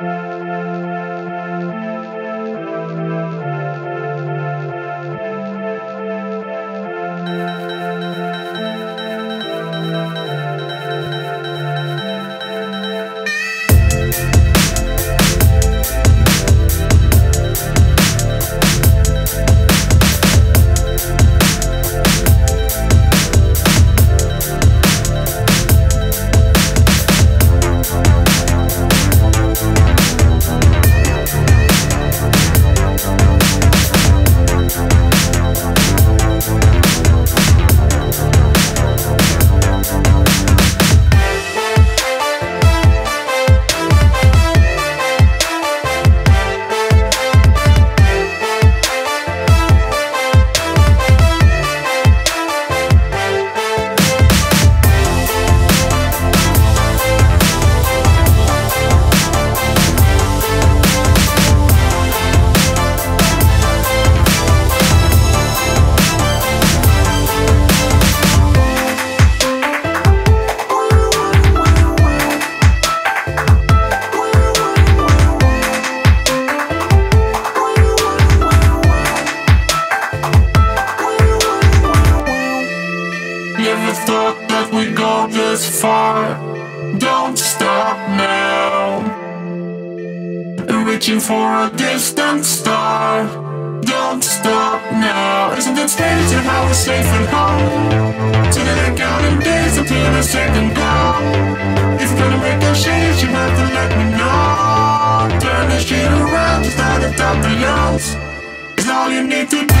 Never we'd go this far. Don't stop now. Reaching for a distant star. Don't stop now. Isn't it strange how we're safe and home? So that I'm counting days until the second glow If you're gonna make a change you have to let me know. Turn the shit around, just to top the lows It's all you need to do